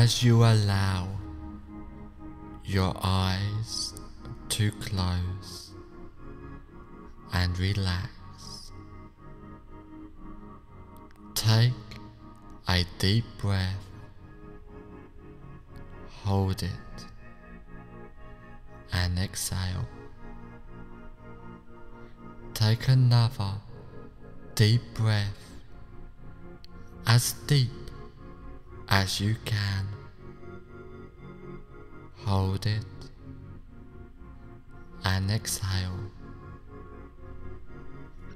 as you allow your eyes to close and relax. Take a deep breath, hold it, and exhale. Take another deep breath, as deep as you can. Hold it and exhale.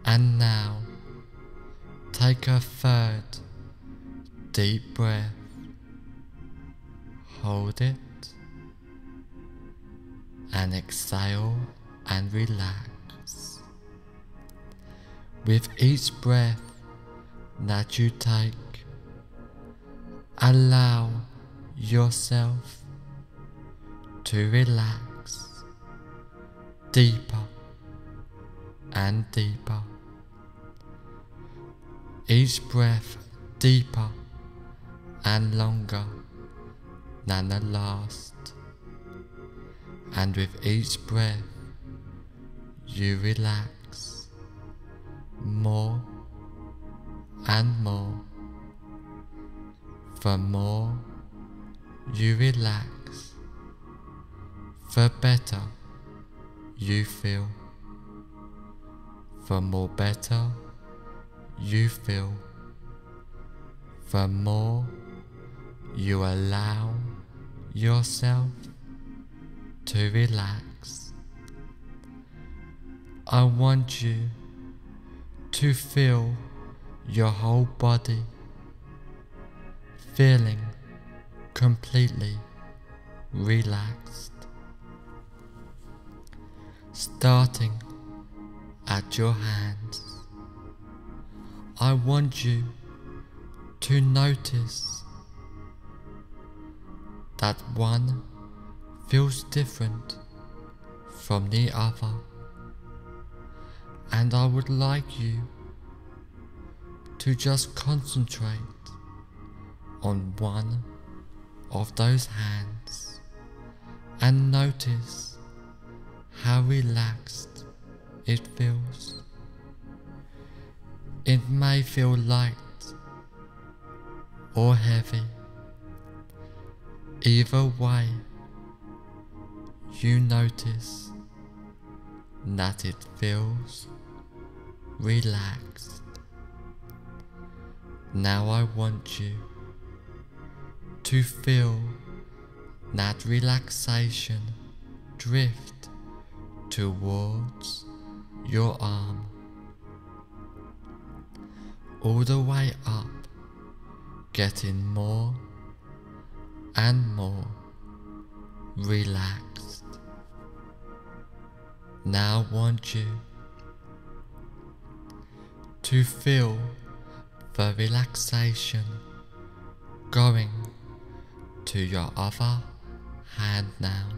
And now take a third deep breath. Hold it and exhale and relax. With each breath that you take, allow yourself to relax deeper and deeper. Each breath deeper and longer than the last. And with each breath, you relax more and more. The more you relax, the better you feel. The more better you feel, the more you allow yourself to relax. I want you to feel your whole body feeling completely relaxed. Starting at your hands, I want you to notice that one feels different from the other, and I would like you to just concentrate on one of those hands and notice how relaxed it feels. It may feel light or heavy. Either way, you notice that it feels relaxed. Now I want you to feel that relaxation drift towards your arm all the way up, getting more and more relaxed. Now want you to feel the relaxation going to your other hand now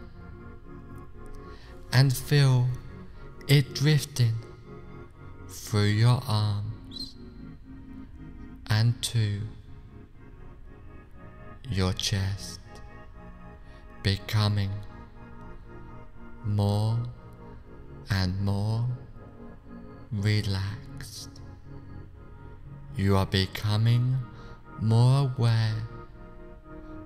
and feel it drifting through your arms and to your chest, becoming more and more relaxed. You are becoming more aware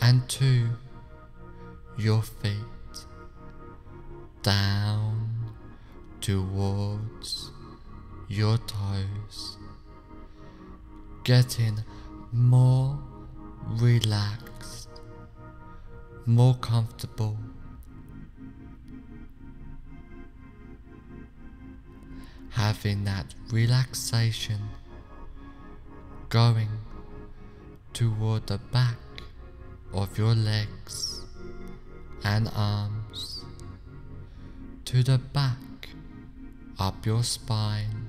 and to your feet down towards your toes, getting more relaxed, more comfortable. Having that relaxation going toward the back of your legs and arms to the back up your spine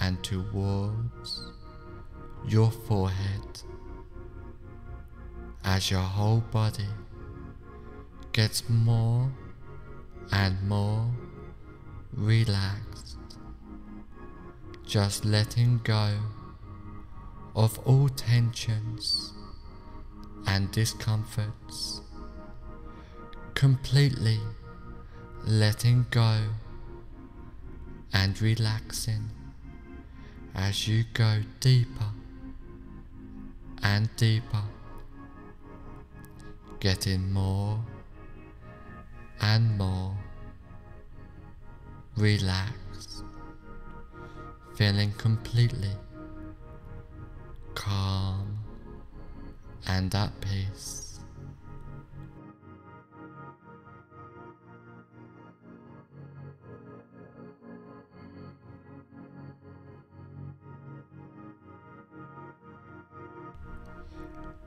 and towards your forehead as your whole body gets more and more relaxed, just letting go of all tensions and discomforts, completely letting go and relaxing as you go deeper and deeper, getting more and more relaxed, feeling completely calm and at peace.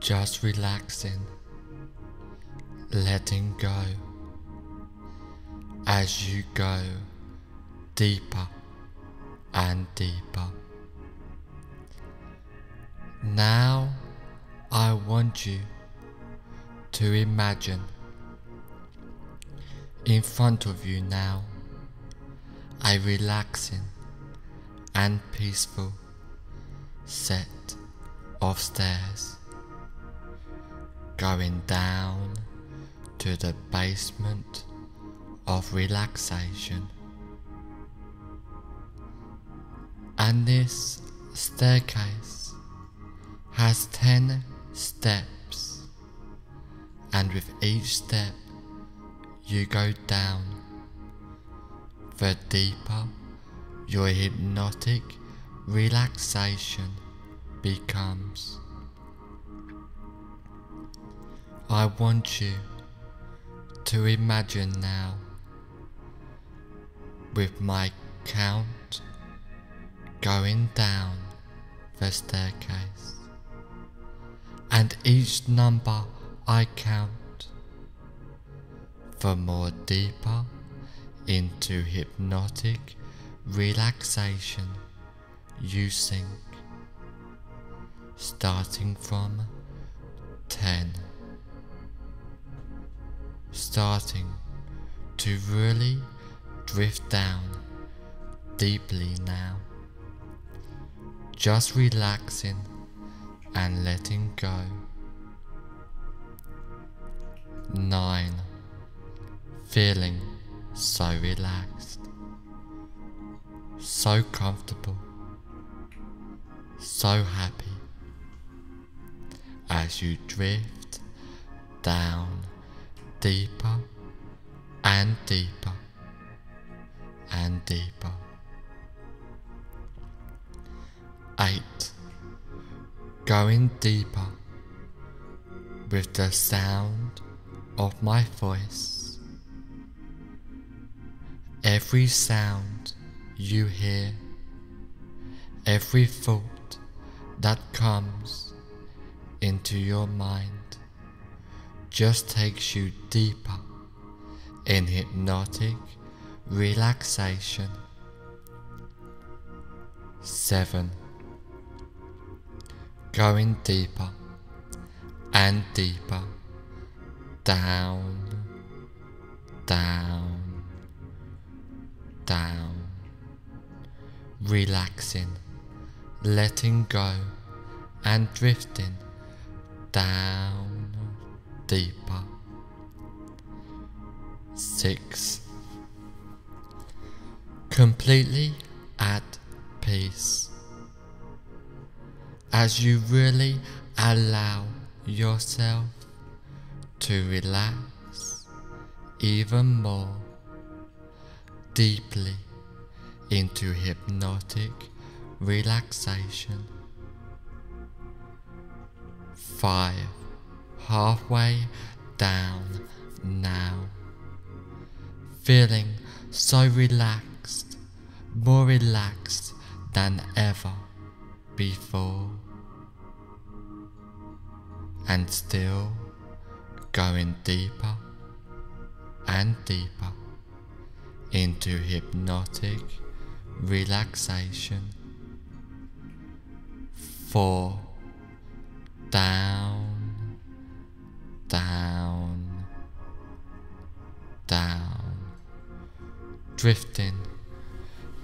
Just relaxing, letting go as you go deeper and deeper. Now I want you to imagine in front of you now a relaxing and peaceful set of stairs going down to the basement of relaxation. And this staircase has 10 steps, and with each step you go down, the deeper. Your hypnotic relaxation becomes. I want you to imagine now with my count going down the staircase and each number I count For more deeper into hypnotic relaxation you sink starting from 10 starting to really drift down deeply now. Just relaxing and letting go. 9. Feeling so relaxed, so comfortable, so happy as you drift down deeper and deeper and deeper. 8. Going deeper with the sound of my voice. Every sound you hear, every thought that comes into your mind just takes you deeper in hypnotic relaxation. 7. Going deeper and deeper down, down, down, relaxing, letting go and drifting down deeper. 6. Completely at peace as you really allow yourself to relax even more deeply into hypnotic relaxation. 5 halfway down now, feeling so relaxed, more relaxed than ever before. And still going deeper and deeper into hypnotic relaxation. Four, down, down, down, drifting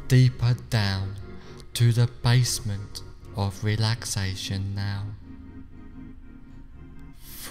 deeper down to the basement of relaxation now.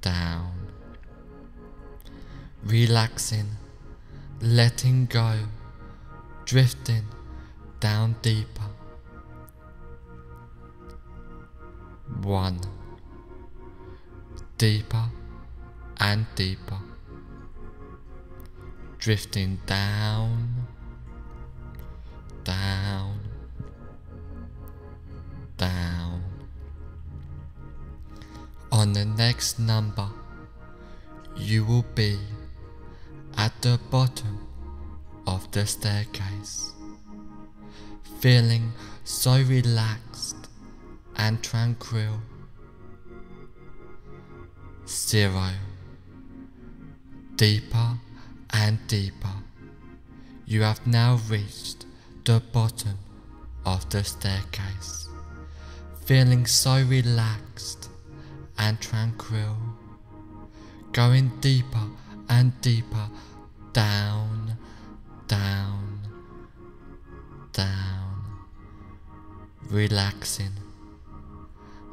down, relaxing, letting go, drifting down deeper. One, deeper and deeper, drifting down, down, down. On the next number, you will be at the bottom of the staircase, feeling so relaxed and tranquil. Zero. Deeper and deeper. You have now reached the bottom of the staircase, feeling so relaxed and tranquil, going deeper and deeper down, down, down, relaxing,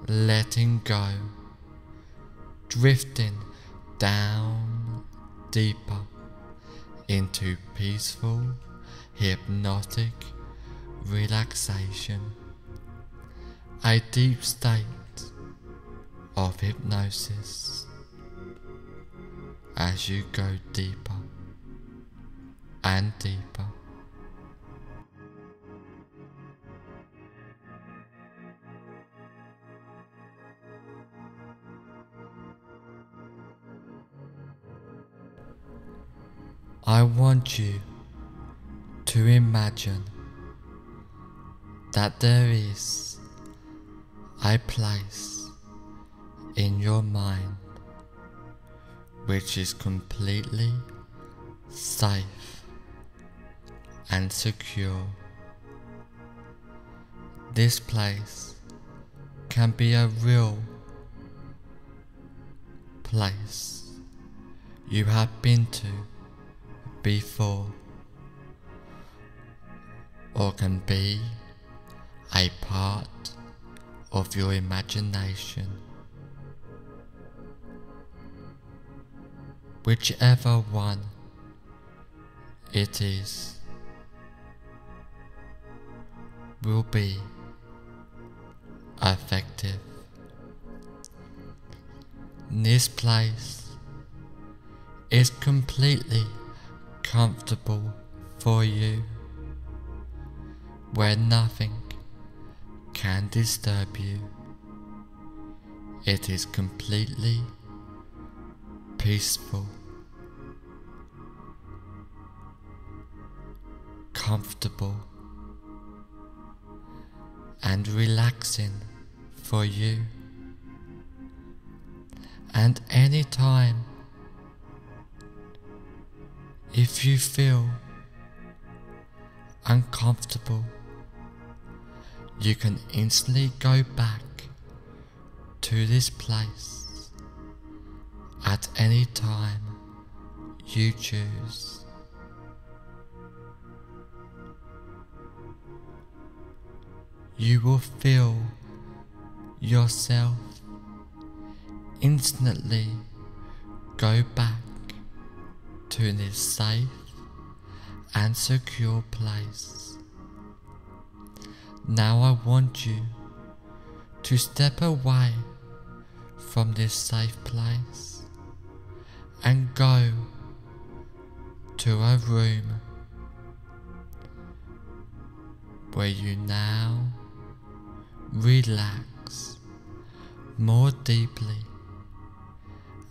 letting go, drifting down deeper into peaceful, hypnotic relaxation, a deep state of hypnosis as you go deeper and deeper. I want you to imagine that there is a place in your mind which is completely safe and secure. This place can be a real place you have been to before or can be a part of your imagination. Whichever one it is will be effective. This place is completely comfortable for you, where nothing can disturb you. It is completely peaceful, comfortable, and relaxing for you. And anytime if you feel uncomfortable, you can instantly go back to this place at any time you choose. You will feel yourself instantly go back to this safe and secure place. Now I want you to step away from this safe place and go to a room where you now relax more deeply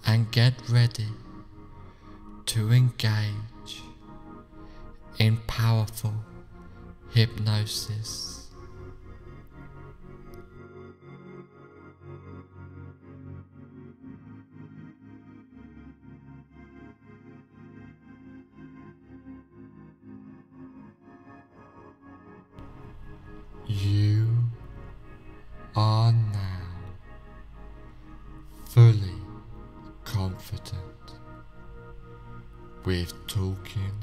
and get ready to engage in powerful hypnosis. You are now fully confident with talking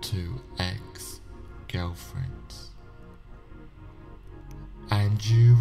to ex girlfriends, and you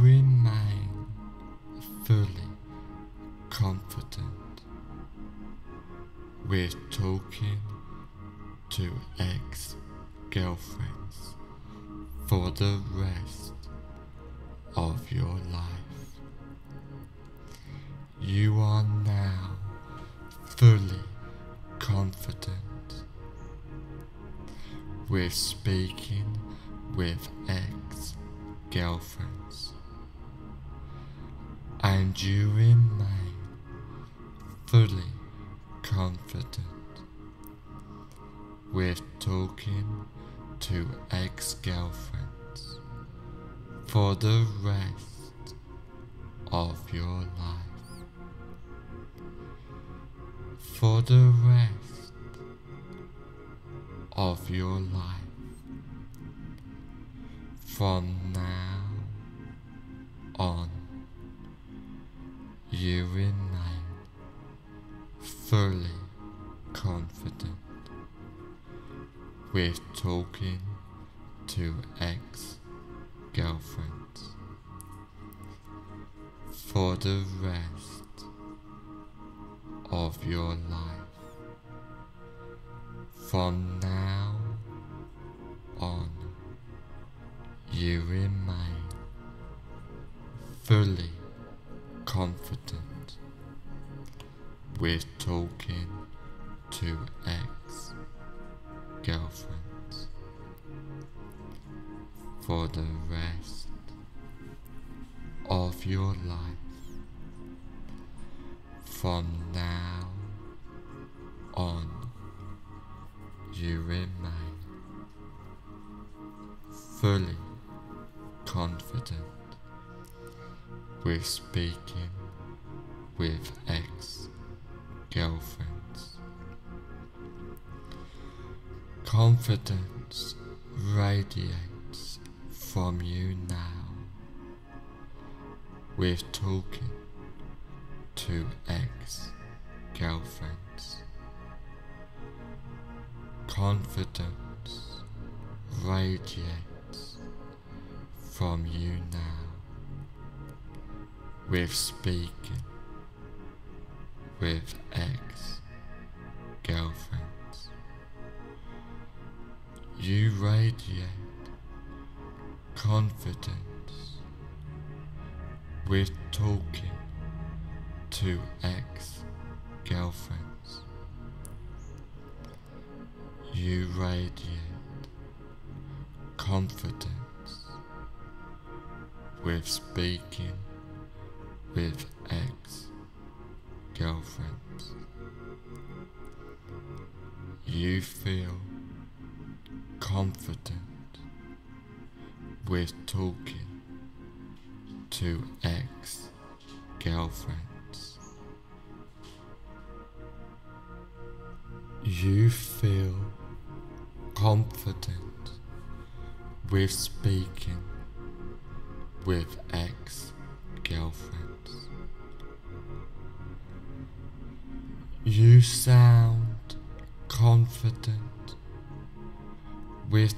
you remain fully confident with talking to ex girlfriends for the rest of your life. From now on, you remain fully confident with talking to ex girlfriends for the rest of your life. From with talking to ex girlfriends. Confidence radiates from you now with speaking with ex girlfriends. You radiate confidence with talking to ex girlfriends. You radiate confidence with speaking with ex girlfriends. You feel confident with talking to ex girlfriends. You feel confident with speaking with ex girlfriends. You sound confident with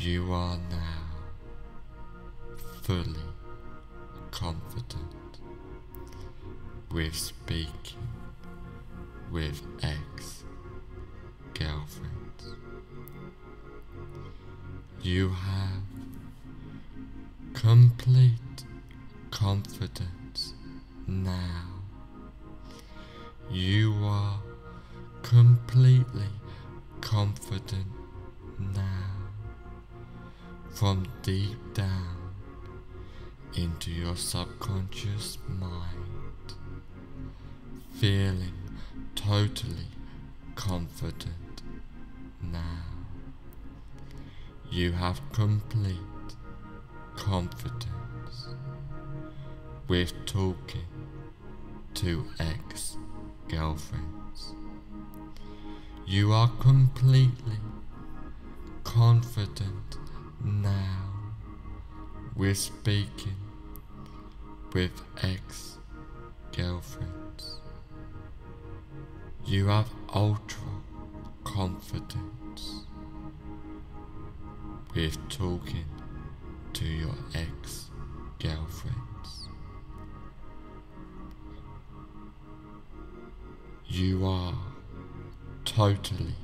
You are now fully confident with speaking with ex girlfriends. You have totally confident now. You have complete confidence with talking to ex girlfriends. You are completely confident now with speaking with ex girlfriends. You have ultra confidence with talking to your ex girlfriends. You are totally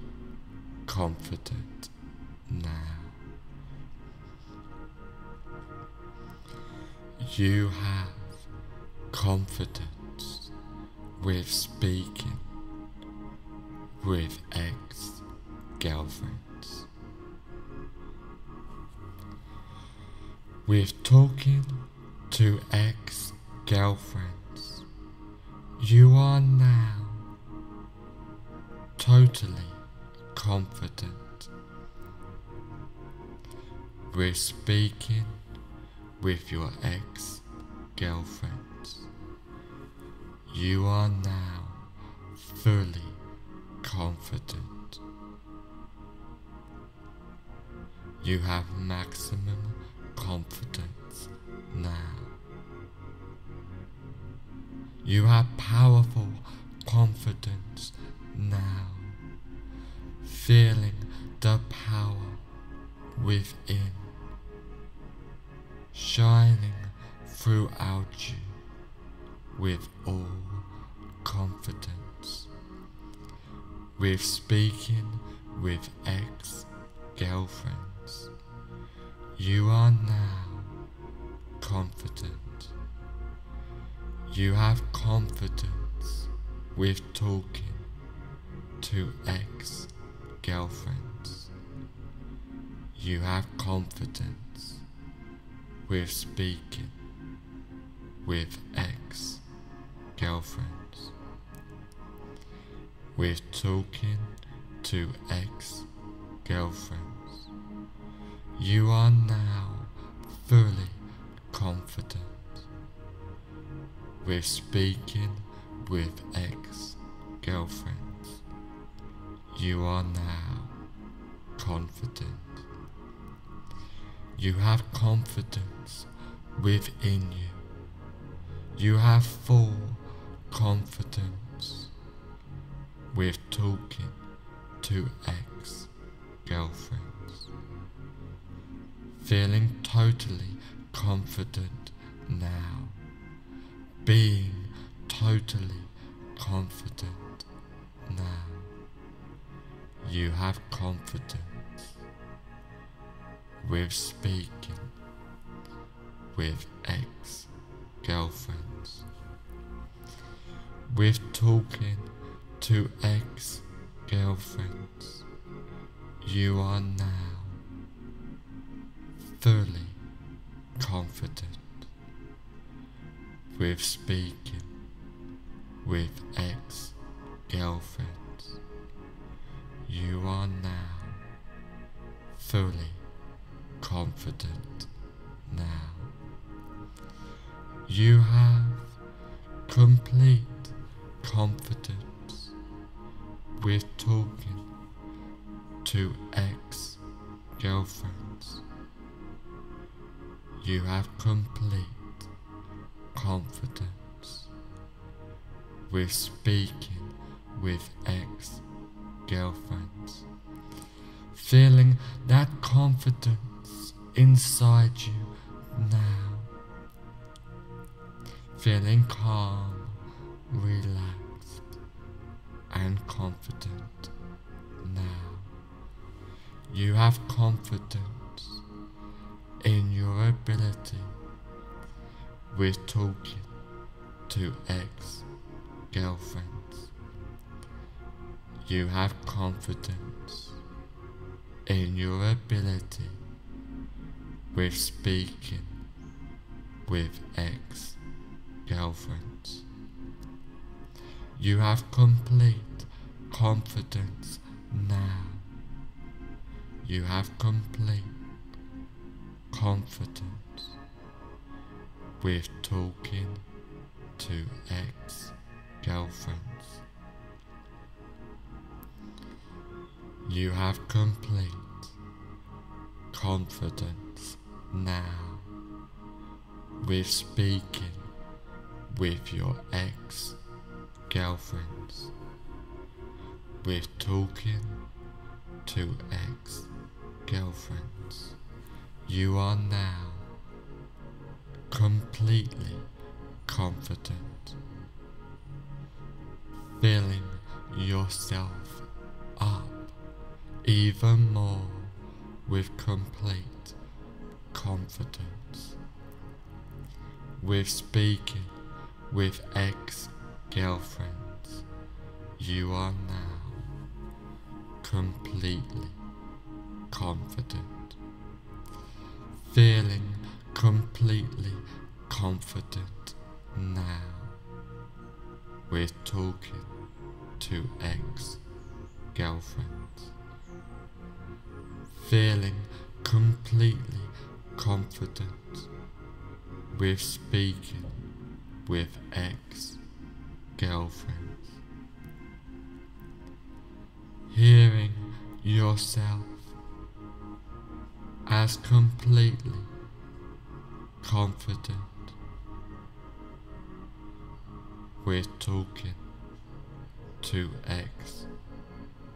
confident now. You have confidence with speaking with ex girlfriends. With talking to ex girlfriends, you are now totally confident with speaking with your ex girlfriends. You are now fully confident. You have maximum confidence now. You have powerful confidence now, feeling the power within shining throughout you with all confidence. With speaking with ex girlfriends, you are now confident. You have confidence with talking to ex girlfriends. You have confidence with speaking with ex girlfriends. With talking to ex girlfriends. You are now fully confident with speaking with ex girlfriends. You are now confident. You have confidence within you. You have full confidence with talking to ex girlfriends. Feeling totally confident now. Being totally confident now. You have confidence with speaking with ex girlfriends, with talking to ex girlfriends. You are now fully confident with speaking with ex girlfriends. You are now fully confident now. You have complete confidence with talking to ex girlfriends. You have complete confidence with speaking with ex girlfriends. Feeling that confidence inside you now. Feeling calm, relaxed, and confident now. You have confidence in your ability with talking to ex girlfriends. You have confidence in your ability with speaking with ex girlfriends. You have complete confidence now. You have complete confidence with talking to ex girlfriends. You have complete confidence now with speaking with your ex girlfriends, with talking to ex girlfriends. You are now completely confident, filling yourself up even more with complete confidence, with speaking with ex girlfriends. You are now completely confident, feeling completely confident now. We're talking to ex girlfriends, feeling completely confident. We're speaking with ex girlfriends, hearing yourself as completely confident with talking to ex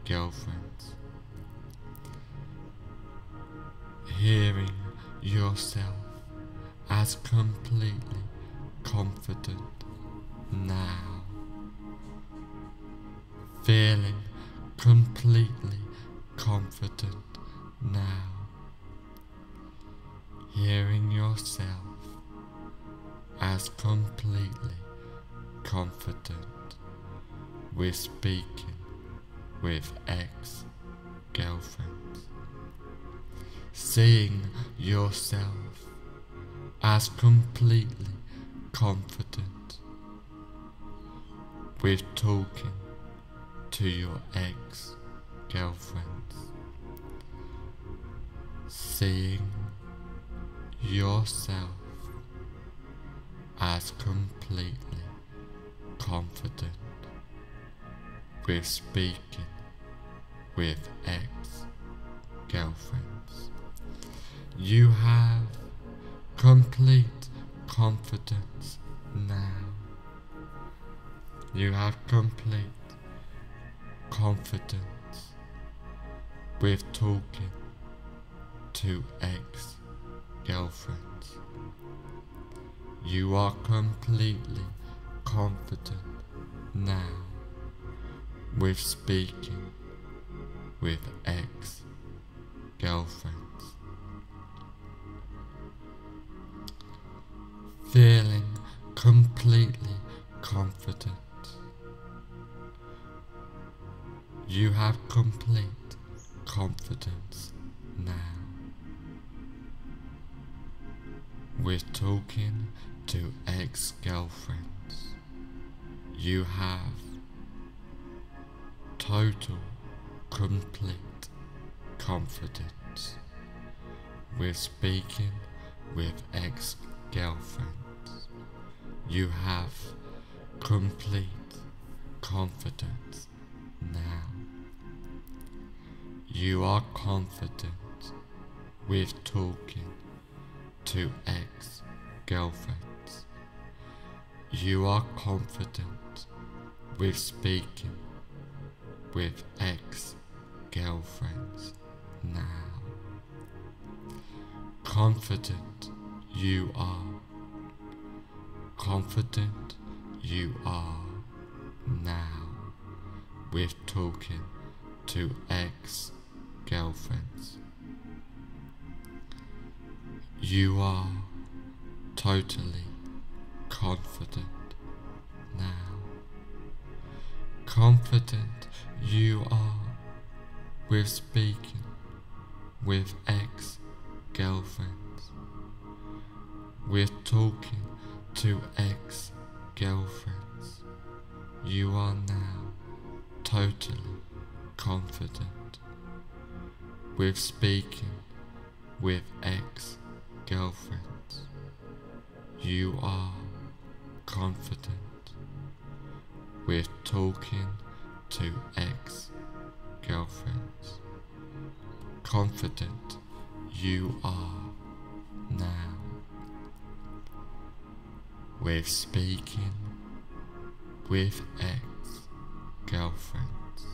girlfriends, hearing yourself as completely confident now, feeling completely confident now, hearing yourself as completely confident with speaking with ex girlfriends, seeing yourself as completely confident with talking to your ex girlfriends, seeing yourself as completely confident with speaking with ex girlfriends. You have complete confidence now. You have complete confidence with talking to ex girlfriends. You are completely confident now with speaking with ex girlfriends. Feeling completely confident. You have complete confidence now We're talking to ex girlfriends. You have total, complete confidence We're speaking with ex girlfriends. You have complete confidence now. You are confident with talking to ex girlfriends. You are confident with speaking with ex girlfriends now. Confident you are. Confident you are now with talking to ex girlfriends. You are totally confident now. Confident you are with speaking with ex girlfriends, with talking to ex girlfriends. You are now totally confident with speaking with ex girlfriends. You are confident with talking to ex girlfriends. Confident you are now with speaking with ex girlfriends.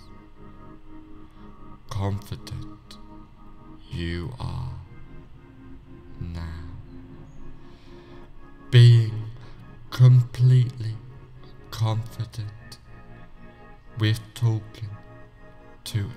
Confident you are now. Being completely confident with talking to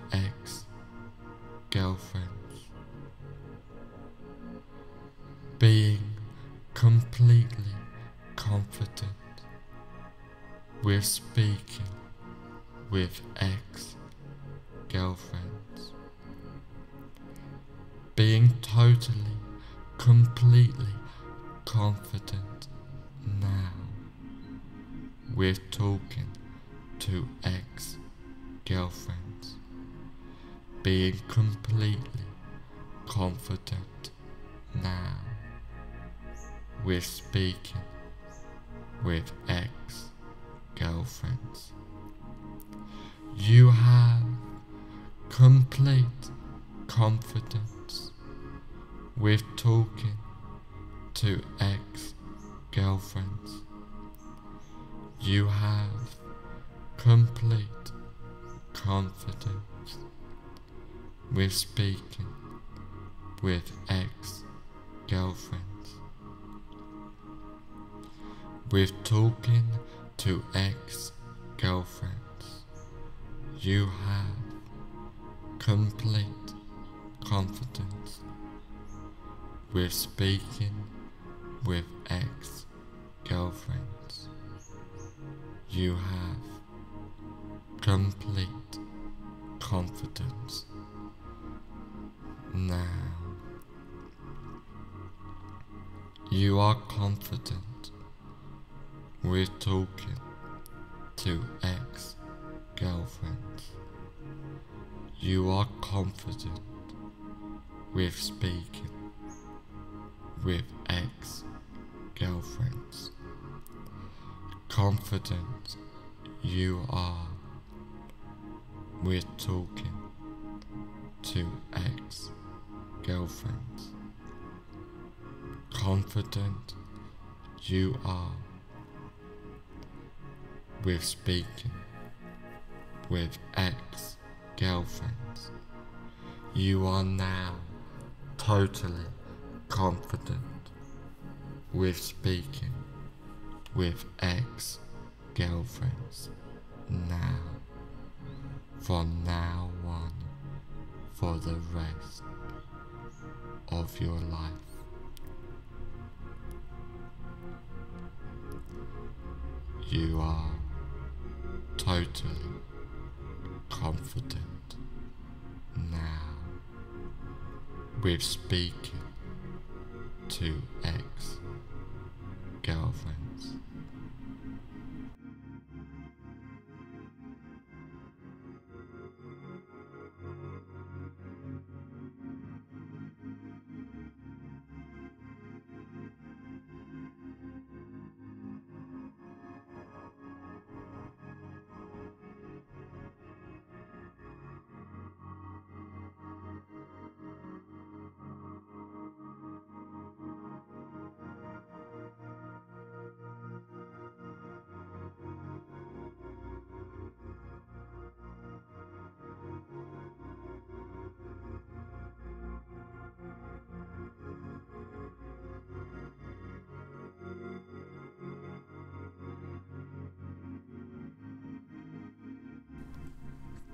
complete confidence with talking to ex girlfriends. You have complete confidence with speaking with ex girlfriends. With talking to ex girlfriends, you have complete confidence with speaking with ex girlfriends. You have complete confidence now. You are confident with talking to ex girlfriends. You are confident with speaking with ex girlfriends. Confident you are with talking to ex girlfriends. Confident you are with speaking with ex girlfriends. You are now totally confident with speaking with ex girlfriends now, from now on, for the rest of your life. You are totally confident. Now with speaking to ex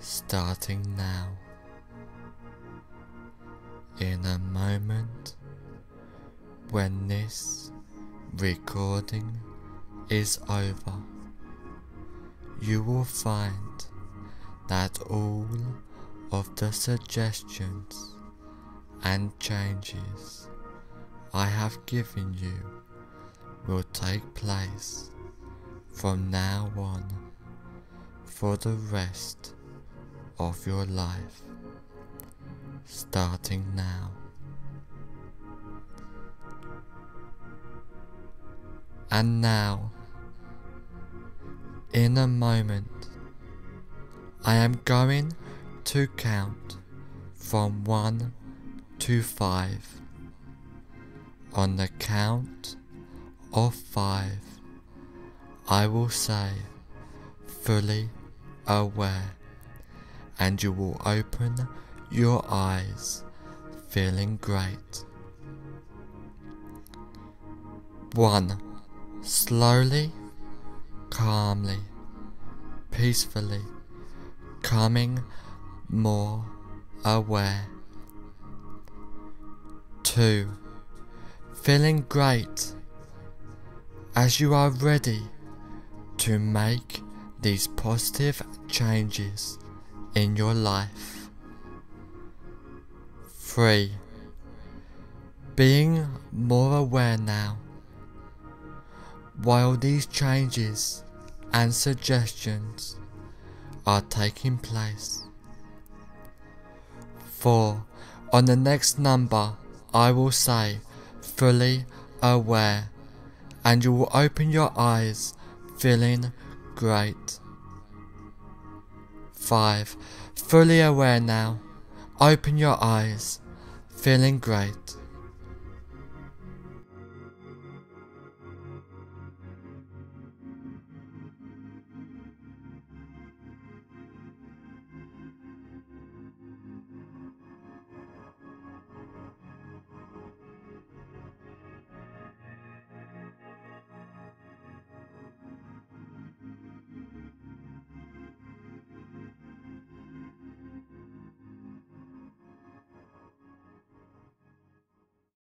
starting now. In a moment when this recording is over, you will find that all of the suggestions and changes I have given you will take place from now on for the rest of your life, starting now. And now, in a moment, I am going to count from 1 to 5. On the count of 5, I will say fully aware and you will open your eyes feeling great. 1. Slowly, calmly, peacefully, coming more aware. 2. Feeling great as you are ready to make these positive changes in your life. 3. Being more aware now. While these changes and suggestions are taking place. 4. On the next number, I will say, fully aware, and you will open your eyes feeling great. 5. Fully aware now. Open your eyes, feeling great.